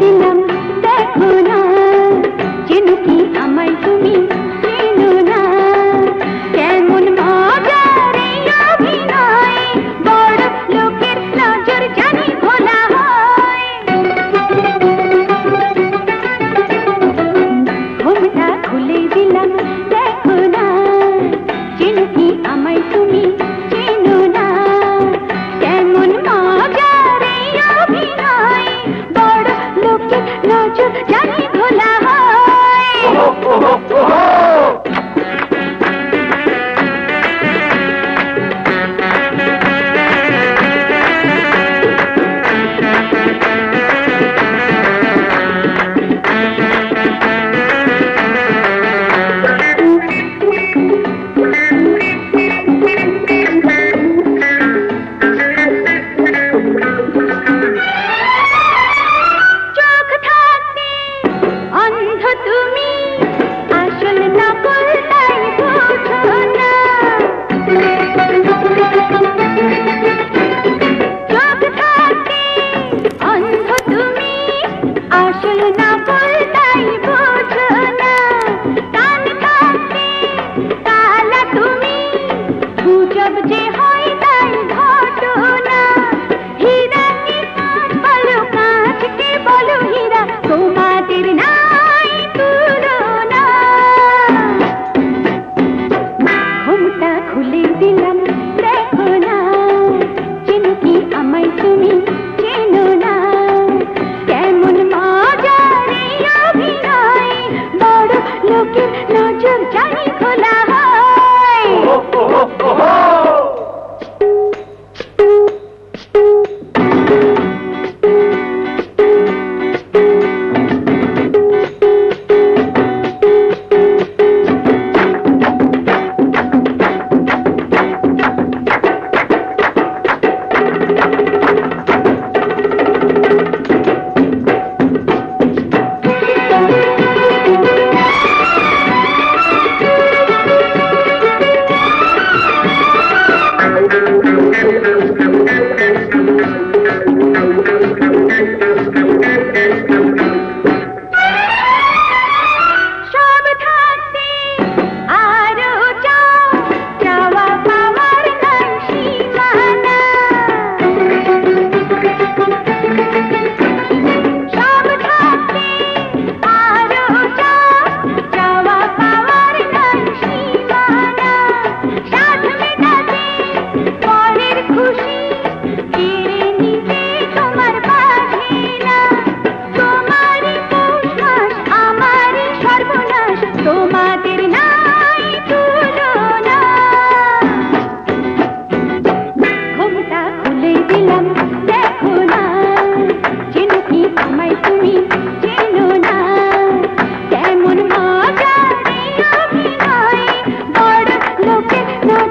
दिनम जानी भुला हो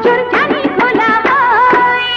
চোর জানি খোলা হয়?